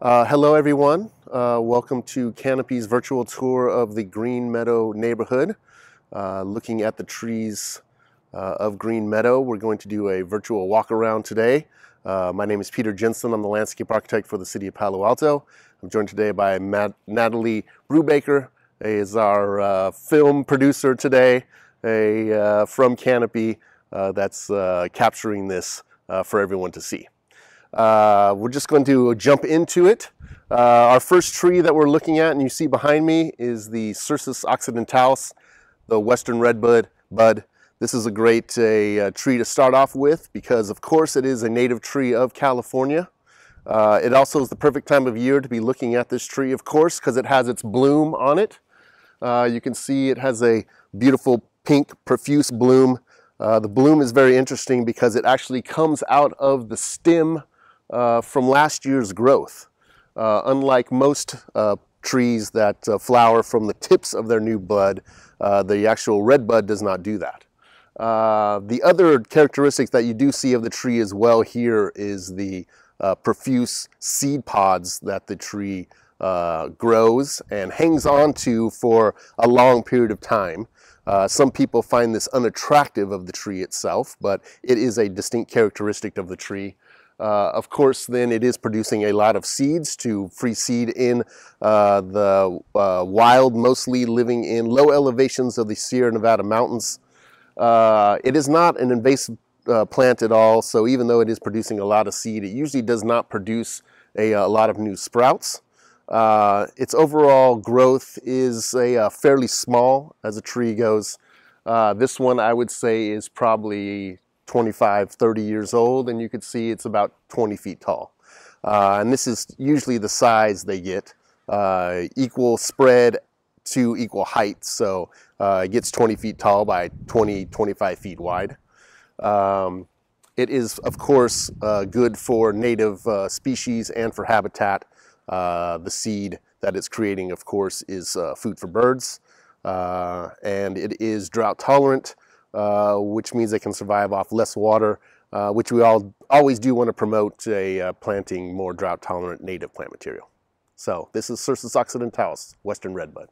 Uh, hello everyone, uh, welcome to Canopy's virtual tour of the Greenmeadow neighborhood. Uh, looking at the trees uh, of Greenmeadow, we're going to do a virtual walk around today. Uh, my name is Peter Jensen, I'm the landscape architect for the city of Palo Alto. I'm joined today by Matt, Natalie Brubaker, is our uh, film producer today a, from Canopy that's capturing this for everyone to see. Uh, we're just going to jump into it. Uh, our first tree that we're looking at, and you see behind me, is the Cercis occidentalis, the western redbud. Bud. This is a great uh, tree to start off with because, of course, it is a native tree of California. Uh, it also is the perfect time of year to be looking at this tree, of course, because it has its bloom on it. Uh, you can see it has a beautiful pink profuse bloom. Uh, the bloom is very interesting because it actually comes out of the stem uh, from last year's growth. Uh, unlike most uh, trees that uh, flower from the tips of their new bud, uh, the actual red bud does not do that. the other characteristic that you do see of the tree as well here is the profuse seed pods that the tree grows and hangs onto for a long period of time. Uh, some people find this unattractive of the tree itself, but it is a distinct characteristic of the tree. Uh, of course, then it is producing a lot of seeds to free seed in uh, the uh, wild, mostly living in low elevations of the Sierra Nevada mountains. Uh, it is not an invasive uh, plant at all, so even though it is producing a lot of seed, it usually does not produce a, a lot of new sprouts. Its overall growth is a, fairly small as a tree goes. this one I would say is probably 25, 30 years old, and you can see it's about 20 feet tall. Uh, and this is usually the size they get, uh, equal spread to equal height. So uh, it gets 20 feet tall by 20, 25 feet wide. Um, it is, of course, uh, good for native uh, species and for habitat. Uh, the seed that it's creating, of course, is food for birds. and it is drought tolerant. Uh, which means they can survive off less water, uh, which we all always do want to promote a uh, planting more drought tolerant native plant material. So this is Cercis occidentalis, western redbud.